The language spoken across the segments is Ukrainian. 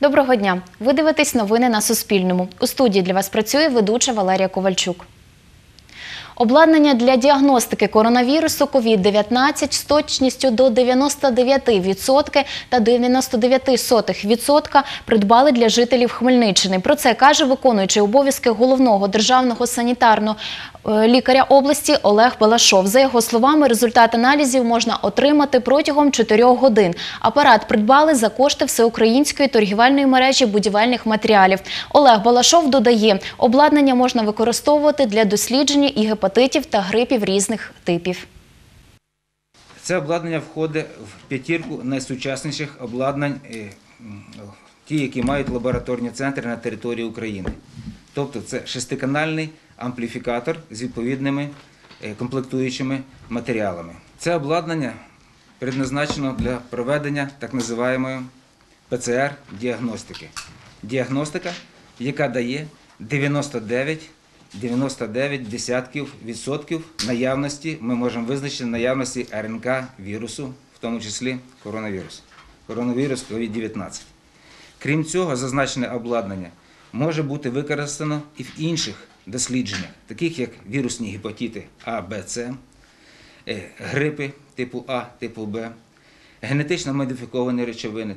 Доброго дня! Ви дивитесь новини на Суспільному. У студії для вас працює ведуча Валерія Ковальчук. Обладнання для діагностики коронавірусу COVID-19 з точністю до 99% та 99% придбали для жителів Хмельниччини. Про це каже виконуючий обов'язки головного державного санітарного лікаря області Олег Балашов. За його словами, результат аналізів можна отримати протягом 4 годин. Апарат придбали за кошти всеукраїнської торгівельної мережі будівельних матеріалів. Олег Балашов додає, обладнання можна використовувати для дослідження і гепатитів та грипів різних типів. Це обладнання входить в п'ятірку найсучасніших обладнань, е, ті, які мають лабораторні центри на території України. Тобто це шестиканальний ампліфікатор з відповідними е, комплектуючими матеріалами. Це обладнання предназначено для проведення так називаємої ПЦР-діагностики. Діагностика, яка дає 99 99 десятків відсотків наявності, ми можемо визначити наявності РНК вірусу, в тому числі коронавірус, коронавірус COVID-19. Крім цього, зазначене обладнання може бути використано і в інших дослідженнях, таких як вірусні гепатити А, Б, С, е, грипи типу А, типу Б, генетично модифіковані речовини.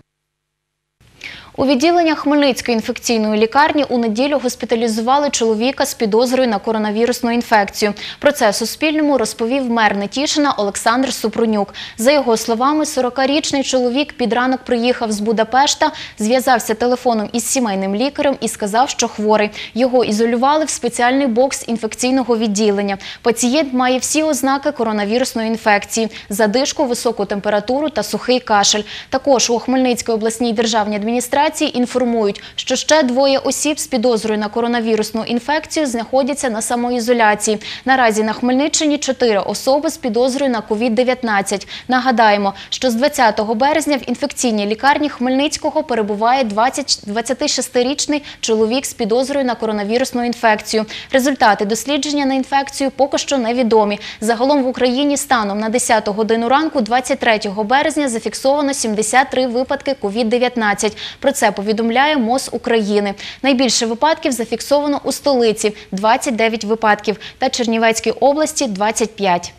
У відділеннях Хмельницької інфекційної лікарні у неділю госпіталізували чоловіка з підозрою на коронавірусну інфекцію. Про це Суспільному розповів мер Нетішина Олександр Супрунюк. За його словами, 40-річний чоловік під ранок приїхав з Будапешта, зв'язався телефоном із сімейним лікарем і сказав, що хворий. Його ізолювали в спеціальний бокс інфекційного відділення. Пацієнт має всі ознаки коронавірусної інфекції – задишку, високу температуру та сухий кашель. Також у Хмельницькій обласній державній адміністрації інформують, що ще двоє осіб з підозрою на коронавірусну інфекцію знаходяться на самоізоляції. Наразі на Хмельниччині чотири особи з підозрою на COVID-19. Нагадаємо, що з 20 березня в інфекційній лікарні Хмельницького перебуває 20 26-річний чоловік з підозрою на коронавірусну інфекцію. Результати дослідження на інфекцію поки що невідомі. Загалом в Україні станом на 10 годину ранку 23 березня зафіксовано 73 випадки COVID-19. Про це повідомляє МОЗ України. Найбільше випадків зафіксовано у столиці – 29 випадків та Чернівецькій області – 25.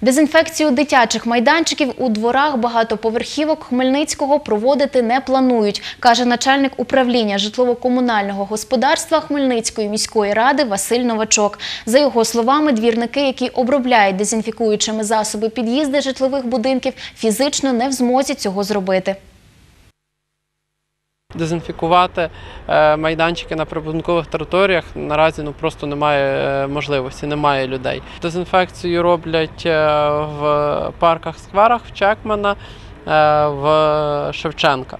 Дезінфекцію дитячих майданчиків у дворах багатоповерхівок Хмельницького проводити не планують, каже начальник управління житлово-комунального господарства Хмельницької міської ради Василь Новачок. За його словами, двірники, які обробляють дезінфікуючими засоби під'їзди житлових будинків, фізично не в змозі цього зробити. Дезінфікувати е, майданчики на прибудинкових територіях наразі ну просто немає е, можливості, немає людей. Дезінфекцію роблять е, в парках, скверах в Чекмана, в Шевченка.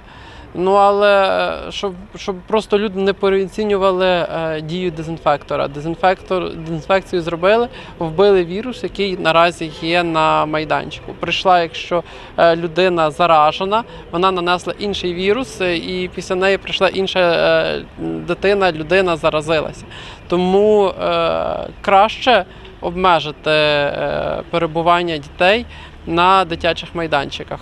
Ну але е, щоб, щоб просто люди не переоцінювали е, дію дезінфектора. Дезінфектор дезінфекцію зробили, вбили вірус, який наразі є на майданчику. Прийшла, якщо е, людина заражена, вона нанесла інший вірус, і після неї прийшла інша дитина, людина заразилася. Тому е, краще обмежити перебування дітей на дитячих майданчиках.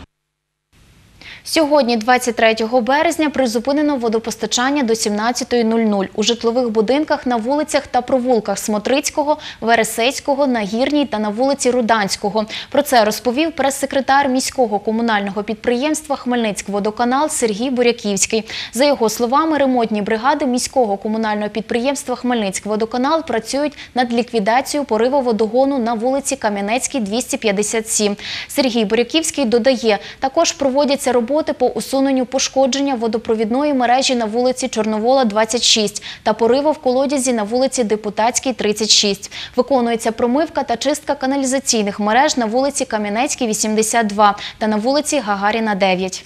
Сьогодні, 23 березня, призупинено водопостачання до 17.00 у житлових будинках на вулицях та провулках Смотрицького, Вересецького, Нагірній та на вулиці Руданського. Про це розповів прес-секретар міського комунального підприємства Хмельницькводоканал Сергій Буряківський. За його словами, ремонтні бригади міського комунального підприємства Хмельницькводоканал працюють над ліквідацією пориву водогону на вулиці Кам'янецькій, 257. Сергій Буряківський додає, також проводяться роботи по усуненню пошкодження водопровідної мережі на вулиці Чорновола, 26 та пориву в колодязі на вулиці Депутатській, 36. Виконується промивка та чистка каналізаційних мереж на вулиці Кам'янецькій, 82 та на вулиці Гагаріна, 9.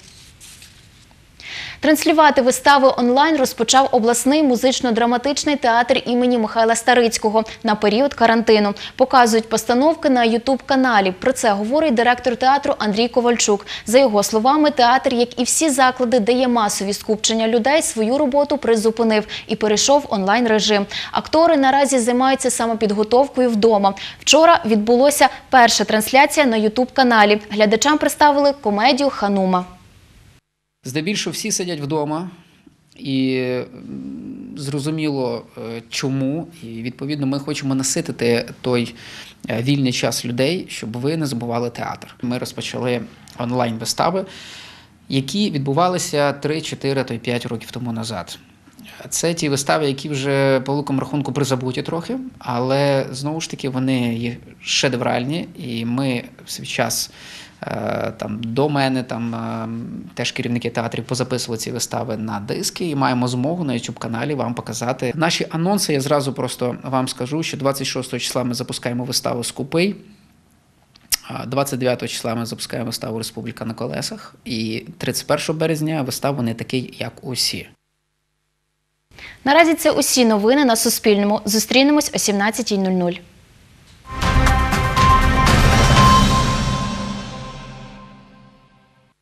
Транслювати вистави онлайн розпочав обласний музично-драматичний театр імені Михайла Старицького на період карантину. Показують постановки на ютуб-каналі. Про це говорить директор театру Андрій Ковальчук. За його словами, театр, як і всі заклади, де є масові скупчення людей, свою роботу призупинив і перейшов в онлайн-режим. Актори наразі займаються самопідготовкою вдома. Вчора відбулося перша трансляція на ютуб-каналі. Глядачам представили комедію Ханума. Здебільшого всі сидять вдома, і зрозуміло е, чому. І відповідно ми хочемо наситити той е, вільний час людей, щоб ви не забували театр. Ми розпочали онлайн-вистави, які відбувалися 3, 4 то й 5 років тому назад. Це ті вистави, які вже по великому рахунку призабуті трохи, але знову ж таки вони є шедевральні, і ми в свій час там до мене там е, теж керівники театрів позаписували ці вистави на диски і маємо змогу на youtube каналі вам показати наші анонси. Я зразу просто вам скажу, що 26 числа ми запускаємо виставу Скупий. 29 числа ми запускаємо виставу Республіка на колесах. І 31 березня виставу не такий, як усі. Наразі це усі новини на Суспільному. Зустрінемось о 17.00.